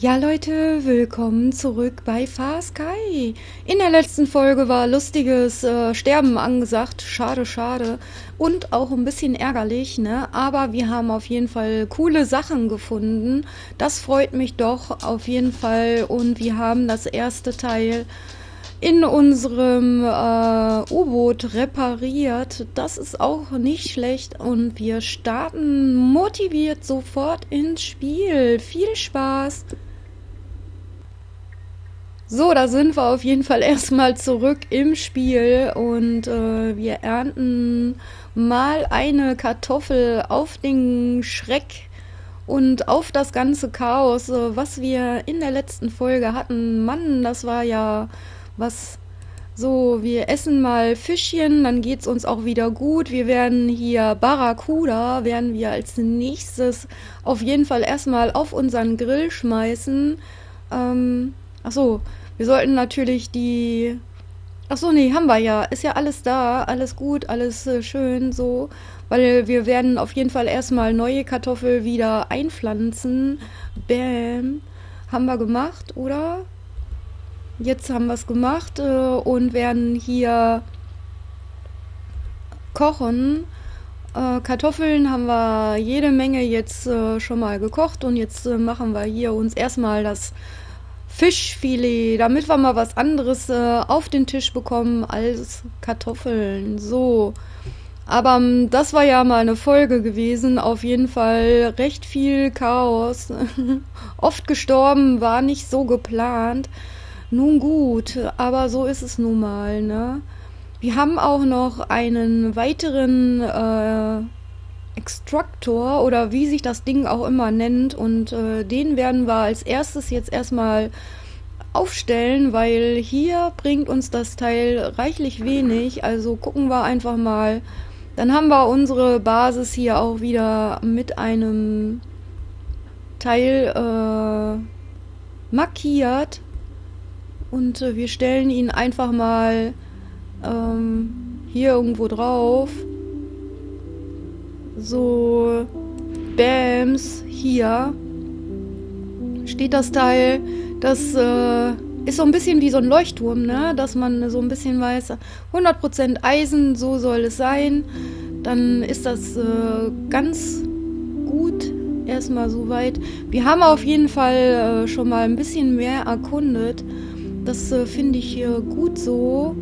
Ja, Leute, willkommen zurück bei Far Sky. In der letzten Folge war lustiges äh, Sterben angesagt. Schade, schade. Und auch ein bisschen ärgerlich, ne? Aber wir haben auf jeden Fall coole Sachen gefunden. Das freut mich doch auf jeden Fall. Und wir haben das erste Teil in unserem äh, U-Boot repariert. Das ist auch nicht schlecht. Und wir starten motiviert sofort ins Spiel. Viel Spaß! So, da sind wir auf jeden Fall erstmal zurück im Spiel und äh, wir ernten mal eine Kartoffel auf den Schreck und auf das ganze Chaos, äh, was wir in der letzten Folge hatten. Mann, das war ja was. So, wir essen mal Fischchen, dann geht's uns auch wieder gut. Wir werden hier Barracuda, werden wir als nächstes auf jeden Fall erstmal auf unseren Grill schmeißen. Ähm, Achso, wir sollten natürlich die... Achso, nee, haben wir ja. Ist ja alles da, alles gut, alles äh, schön so. Weil wir werden auf jeden Fall erstmal neue Kartoffel wieder einpflanzen. Bäm. Haben wir gemacht, oder? Jetzt haben wir es gemacht äh, und werden hier kochen. Äh, Kartoffeln haben wir jede Menge jetzt äh, schon mal gekocht und jetzt äh, machen wir hier uns erstmal das Fischfilet, damit wir mal was anderes äh, auf den Tisch bekommen als Kartoffeln. So. Aber ähm, das war ja mal eine Folge gewesen. Auf jeden Fall recht viel Chaos. Oft gestorben, war nicht so geplant. Nun gut, aber so ist es nun mal, ne? Wir haben auch noch einen weiteren äh, Extractor oder wie sich das Ding auch immer nennt. Und äh, den werden wir als erstes jetzt erstmal aufstellen, weil hier bringt uns das Teil reichlich wenig. Also gucken wir einfach mal. Dann haben wir unsere Basis hier auch wieder mit einem Teil äh, markiert. Und äh, wir stellen ihn einfach mal ähm, hier irgendwo drauf so Bams hier steht das Teil. Das äh, ist so ein bisschen wie so ein Leuchtturm, ne? Dass man so ein bisschen weiß, 100% Eisen, so soll es sein. Dann ist das äh, ganz gut erstmal soweit. Wir haben auf jeden Fall äh, schon mal ein bisschen mehr erkundet. Das äh, finde ich hier gut so.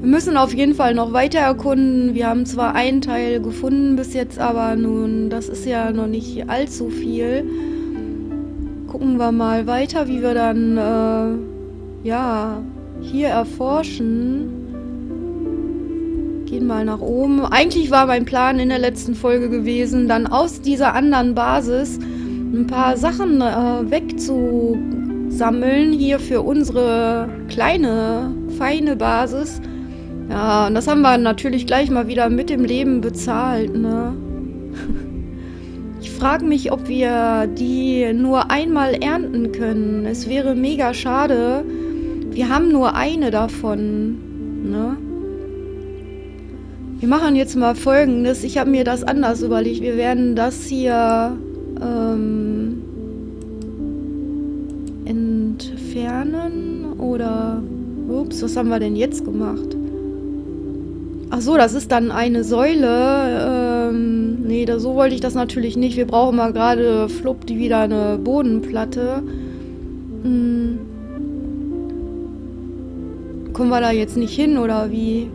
Wir müssen auf jeden Fall noch weiter erkunden. Wir haben zwar einen Teil gefunden bis jetzt, aber nun, das ist ja noch nicht allzu viel. Gucken wir mal weiter, wie wir dann, äh, ja, hier erforschen. Gehen mal nach oben. Eigentlich war mein Plan in der letzten Folge gewesen, dann aus dieser anderen Basis ein paar Sachen äh, wegzusammeln, hier für unsere kleine, feine Basis. Ja, und das haben wir natürlich gleich mal wieder mit dem Leben bezahlt, ne? Ich frage mich, ob wir die nur einmal ernten können. Es wäre mega schade. Wir haben nur eine davon, ne? Wir machen jetzt mal folgendes. Ich habe mir das anders überlegt. Wir werden das hier ähm, entfernen oder... Ups, was haben wir denn jetzt gemacht? Ach so, das ist dann eine Säule. Ähm, nee, da, so wollte ich das natürlich nicht. Wir brauchen mal gerade flupp die wieder eine Bodenplatte. Hm. Kommen wir da jetzt nicht hin oder wie?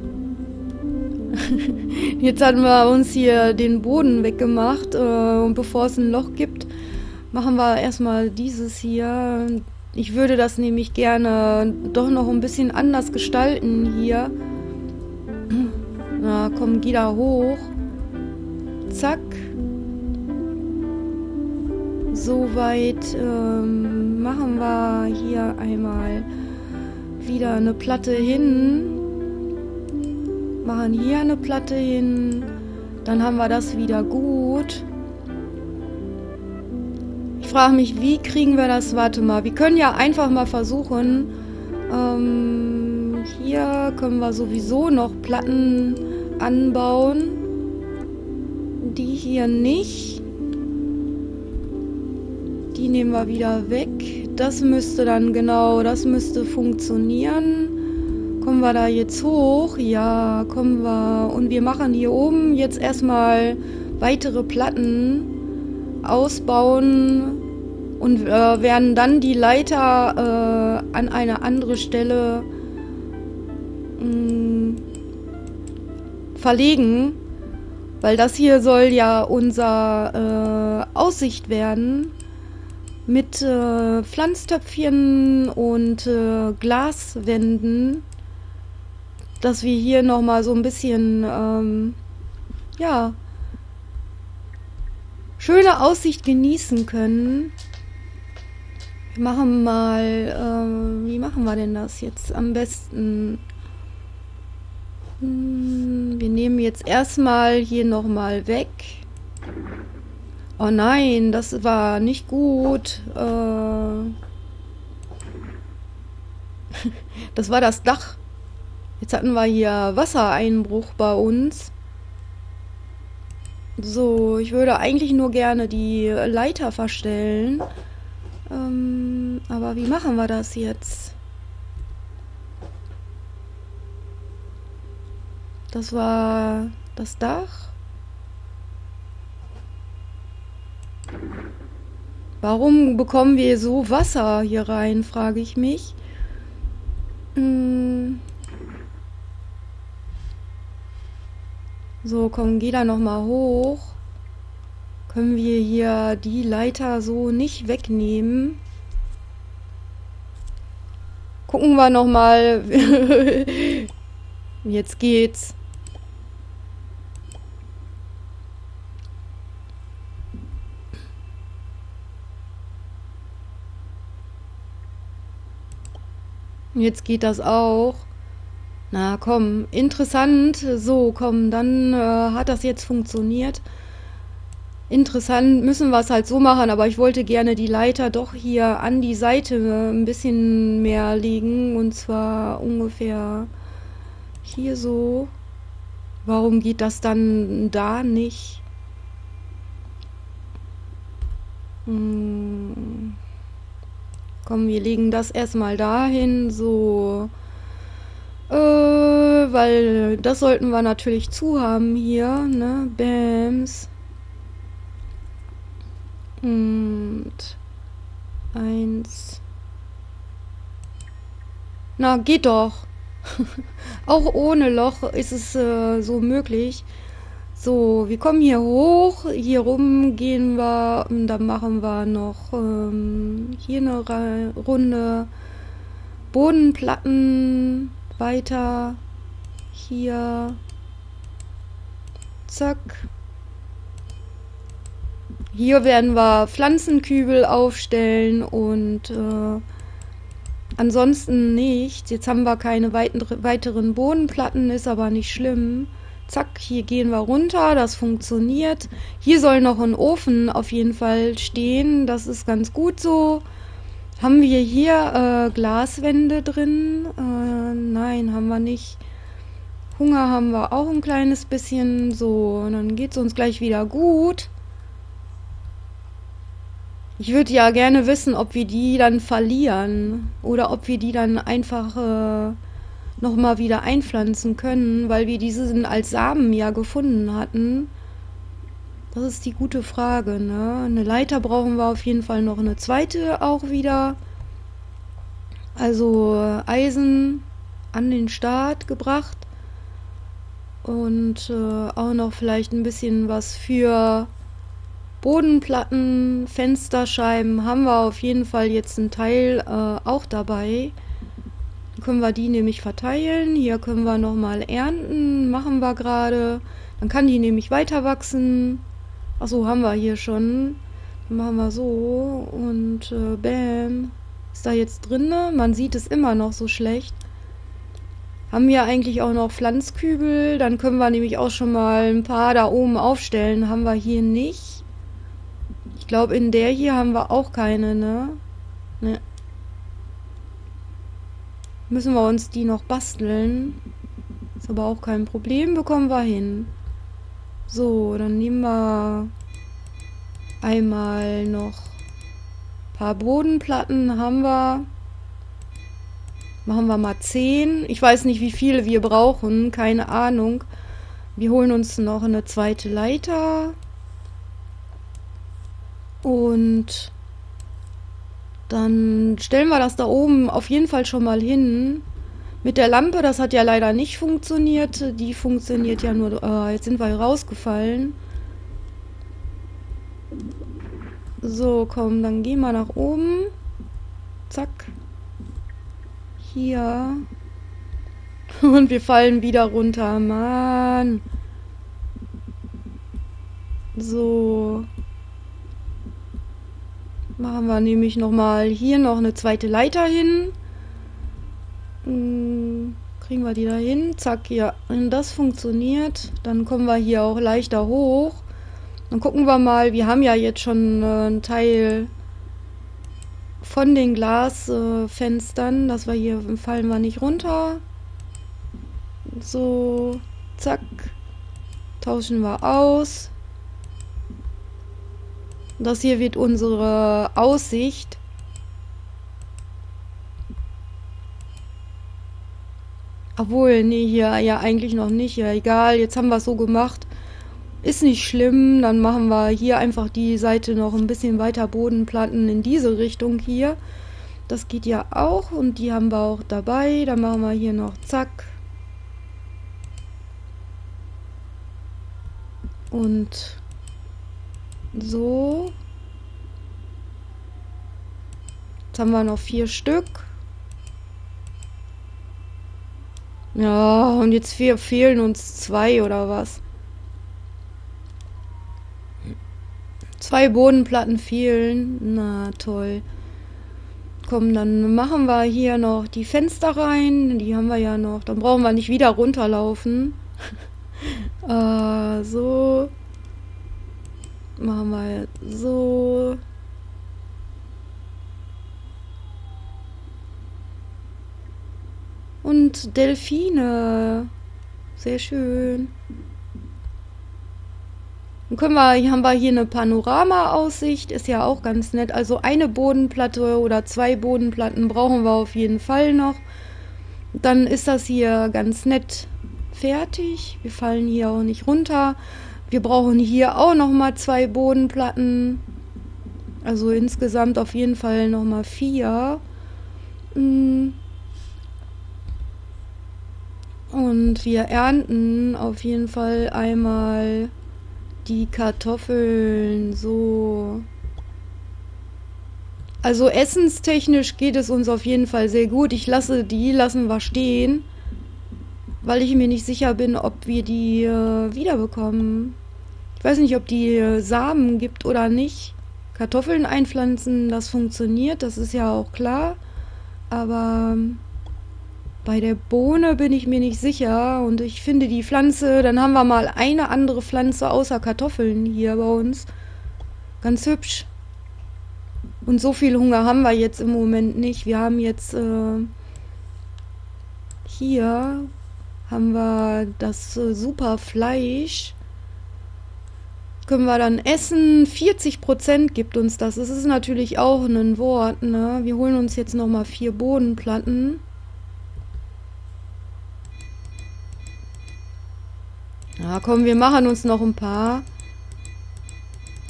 jetzt hatten wir uns hier den Boden weggemacht äh, und bevor es ein Loch gibt, machen wir erstmal dieses hier. Ich würde das nämlich gerne doch noch ein bisschen anders gestalten hier. Na, komm, geh da hoch. Zack. Soweit ähm, machen wir hier einmal wieder eine Platte hin. Machen hier eine Platte hin. Dann haben wir das wieder gut. Ich frage mich, wie kriegen wir das? Warte mal, wir können ja einfach mal versuchen. Ähm, hier können wir sowieso noch Platten anbauen. Die hier nicht. Die nehmen wir wieder weg. Das müsste dann genau, das müsste funktionieren. Kommen wir da jetzt hoch? Ja, kommen wir. Und wir machen hier oben jetzt erstmal weitere Platten ausbauen und äh, werden dann die Leiter äh, an eine andere Stelle verlegen, weil das hier soll ja unser äh, Aussicht werden mit äh, Pflanztöpfchen und äh, Glaswänden, dass wir hier noch mal so ein bisschen ähm, ja schöne Aussicht genießen können. Wir machen mal, äh, wie machen wir denn das jetzt am besten? Wir nehmen jetzt erstmal hier nochmal weg. Oh nein, das war nicht gut. Äh das war das Dach. Jetzt hatten wir hier Wassereinbruch bei uns. So, ich würde eigentlich nur gerne die Leiter verstellen. Ähm, aber wie machen wir das jetzt? Das war das Dach. Warum bekommen wir so Wasser hier rein, frage ich mich. Hm. So, komm, geh da nochmal hoch können wir hier die Leiter so nicht wegnehmen. Gucken wir noch mal. Jetzt geht's. Jetzt geht das auch. Na komm, interessant. So, komm, dann äh, hat das jetzt funktioniert interessant, müssen wir es halt so machen, aber ich wollte gerne die Leiter doch hier an die Seite ein bisschen mehr legen und zwar ungefähr hier so. Warum geht das dann da nicht? Hm. Komm, wir legen das erstmal dahin, so. Äh, weil das sollten wir natürlich zu haben hier, ne? Bams. Und eins. Na, geht doch. Auch ohne Loch ist es äh, so möglich. So, wir kommen hier hoch. Hier rum gehen wir und dann machen wir noch ähm, hier eine Runde Bodenplatten weiter. Hier. Zack. Hier werden wir Pflanzenkübel aufstellen und äh, ansonsten nichts. Jetzt haben wir keine weiteren Bodenplatten, ist aber nicht schlimm. Zack, hier gehen wir runter, das funktioniert. Hier soll noch ein Ofen auf jeden Fall stehen, das ist ganz gut so. Haben wir hier äh, Glaswände drin? Äh, nein, haben wir nicht. Hunger haben wir auch ein kleines bisschen. So, dann geht es uns gleich wieder gut. Ich würde ja gerne wissen, ob wir die dann verlieren oder ob wir die dann einfach äh, nochmal wieder einpflanzen können, weil wir diese als Samen ja gefunden hatten. Das ist die gute Frage, ne? Eine Leiter brauchen wir auf jeden Fall noch eine zweite auch wieder. Also Eisen an den Start gebracht. Und äh, auch noch vielleicht ein bisschen was für Bodenplatten, Fensterscheiben haben wir auf jeden Fall jetzt einen Teil äh, auch dabei. Können wir die nämlich verteilen. Hier können wir nochmal ernten, machen wir gerade. Dann kann die nämlich weiter wachsen. Achso, haben wir hier schon. Dann machen wir so und äh, bam. Ist da jetzt drin? Man sieht es immer noch so schlecht. Haben wir eigentlich auch noch Pflanzkübel. Dann können wir nämlich auch schon mal ein paar da oben aufstellen. Haben wir hier nicht. Ich glaube, in der hier haben wir auch keine, ne? Ne. Müssen wir uns die noch basteln. Ist aber auch kein Problem, bekommen wir hin. So, dann nehmen wir einmal noch paar Bodenplatten haben wir. Machen wir mal 10. Ich weiß nicht, wie viele wir brauchen. Keine Ahnung. Wir holen uns noch eine zweite Leiter. Und dann stellen wir das da oben auf jeden Fall schon mal hin. Mit der Lampe, das hat ja leider nicht funktioniert. Die funktioniert ja nur... Äh, jetzt sind wir rausgefallen. So, komm, dann gehen wir nach oben. Zack. Hier. Und wir fallen wieder runter. Mann. So. Machen wir nämlich nochmal hier noch eine zweite Leiter hin. Hm, kriegen wir die da hin? Zack, ja. Wenn das funktioniert, dann kommen wir hier auch leichter hoch. Dann gucken wir mal. Wir haben ja jetzt schon äh, einen Teil von den Glasfenstern, äh, dass wir hier fallen wir nicht runter. So, zack. Tauschen wir aus. Das hier wird unsere Aussicht. Obwohl, nee, hier ja eigentlich noch nicht. Ja, egal, jetzt haben wir es so gemacht. Ist nicht schlimm, dann machen wir hier einfach die Seite noch ein bisschen weiter Bodenplatten in diese Richtung hier. Das geht ja auch und die haben wir auch dabei. Dann machen wir hier noch zack. Und so. Jetzt haben wir noch vier Stück. Ja, und jetzt fehlen uns zwei oder was? Zwei Bodenplatten fehlen. Na toll. Komm, dann machen wir hier noch die Fenster rein. Die haben wir ja noch. Dann brauchen wir nicht wieder runterlaufen. äh, so. Machen wir so. Und Delfine. Sehr schön. Dann können wir, hier haben wir hier eine Panorama-Aussicht, ist ja auch ganz nett. Also eine Bodenplatte oder zwei Bodenplatten brauchen wir auf jeden Fall noch. Dann ist das hier ganz nett fertig. Wir fallen hier auch nicht runter. Wir brauchen hier auch noch mal zwei Bodenplatten. Also insgesamt auf jeden Fall noch mal vier. Mm. Und wir ernten auf jeden Fall einmal die Kartoffeln so. Also essenstechnisch geht es uns auf jeden Fall sehr gut. Ich lasse die, lassen wir stehen, weil ich mir nicht sicher bin, ob wir die äh, wiederbekommen. Ich weiß nicht, ob die äh, Samen gibt oder nicht. Kartoffeln einpflanzen, das funktioniert, das ist ja auch klar. Aber ähm, bei der Bohne bin ich mir nicht sicher. Und ich finde die Pflanze, dann haben wir mal eine andere Pflanze außer Kartoffeln hier bei uns. Ganz hübsch. Und so viel Hunger haben wir jetzt im Moment nicht. Wir haben jetzt äh, hier haben wir das äh, super Fleisch können wir dann essen. 40 Prozent gibt uns das. Das ist natürlich auch ein Wort. Ne? Wir holen uns jetzt noch mal vier Bodenplatten. Ja, komm, wir machen uns noch ein paar.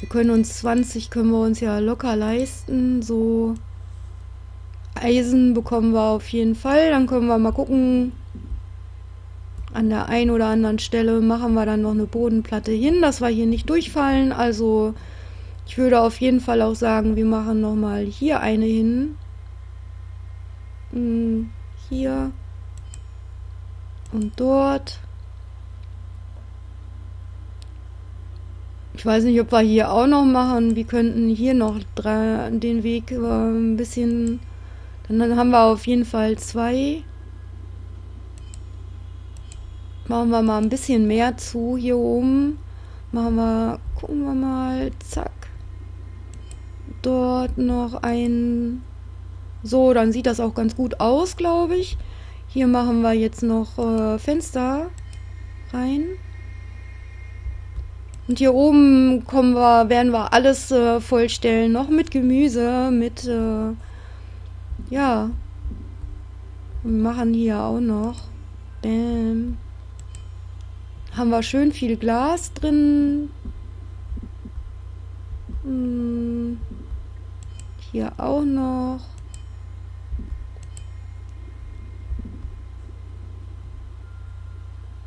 Wir können uns 20, können wir uns ja locker leisten. So Eisen bekommen wir auf jeden Fall. Dann können wir mal gucken, an der einen oder anderen Stelle machen wir dann noch eine Bodenplatte hin, dass wir hier nicht durchfallen. Also ich würde auf jeden Fall auch sagen, wir machen nochmal hier eine hin. Hm, hier. Und dort. Ich weiß nicht, ob wir hier auch noch machen. Wir könnten hier noch den Weg äh, ein bisschen... Dann haben wir auf jeden Fall zwei. Machen wir mal ein bisschen mehr zu hier oben. Machen wir, gucken wir mal, zack. Dort noch ein... So, dann sieht das auch ganz gut aus, glaube ich. Hier machen wir jetzt noch äh, Fenster rein. Und hier oben kommen wir, werden wir alles äh, vollstellen, noch mit Gemüse, mit, äh, ja, wir machen hier auch noch, bam, haben wir schön viel Glas drin. Hm, hier auch noch.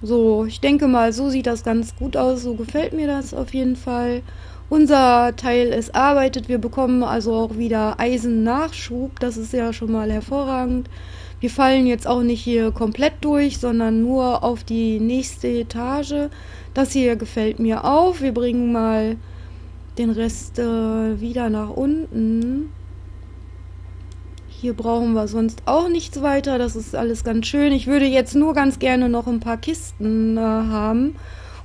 So, ich denke mal, so sieht das ganz gut aus. So gefällt mir das auf jeden Fall. Unser Teil ist arbeitet. Wir bekommen also auch wieder Eisennachschub. Das ist ja schon mal hervorragend. Wir fallen jetzt auch nicht hier komplett durch, sondern nur auf die nächste Etage. Das hier gefällt mir auf. Wir bringen mal den Rest äh, wieder nach unten. Hier brauchen wir sonst auch nichts weiter. Das ist alles ganz schön. Ich würde jetzt nur ganz gerne noch ein paar Kisten äh, haben.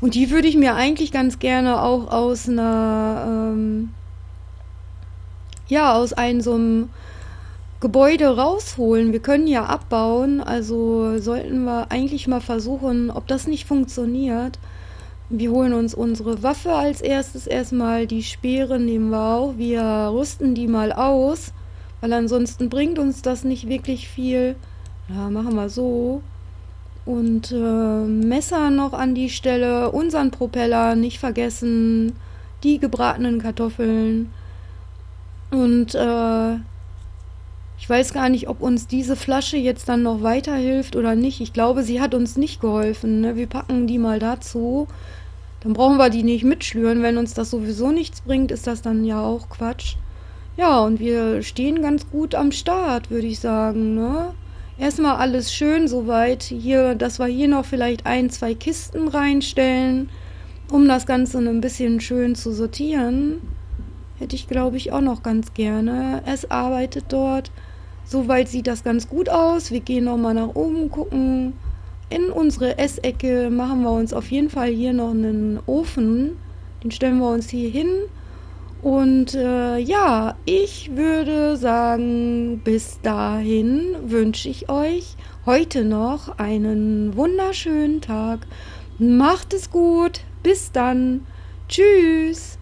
Und die würde ich mir eigentlich ganz gerne auch aus einer, ähm, ja, aus einem so einem Gebäude rausholen. Wir können ja abbauen. Also sollten wir eigentlich mal versuchen, ob das nicht funktioniert. Wir holen uns unsere Waffe als erstes erstmal. Die Speere nehmen wir auch. Wir rüsten die mal aus. Weil ansonsten bringt uns das nicht wirklich viel. Ja, machen wir so. Und äh, Messer noch an die Stelle. Unseren Propeller nicht vergessen. Die gebratenen Kartoffeln. Und äh, ich weiß gar nicht, ob uns diese Flasche jetzt dann noch weiterhilft oder nicht. Ich glaube, sie hat uns nicht geholfen. Ne? Wir packen die mal dazu. Dann brauchen wir die nicht mitschlüren. Wenn uns das sowieso nichts bringt, ist das dann ja auch Quatsch. Ja, und wir stehen ganz gut am Start, würde ich sagen, ne? Erstmal alles schön soweit. Hier, dass wir hier noch vielleicht ein, zwei Kisten reinstellen, um das Ganze ein bisschen schön zu sortieren. Hätte ich, glaube ich, auch noch ganz gerne. Es arbeitet dort. Soweit sieht das ganz gut aus. Wir gehen nochmal nach oben gucken. In unsere Essecke machen wir uns auf jeden Fall hier noch einen Ofen. Den stellen wir uns hier hin. Und äh, ja, ich würde sagen, bis dahin wünsche ich euch heute noch einen wunderschönen Tag. Macht es gut. Bis dann. Tschüss.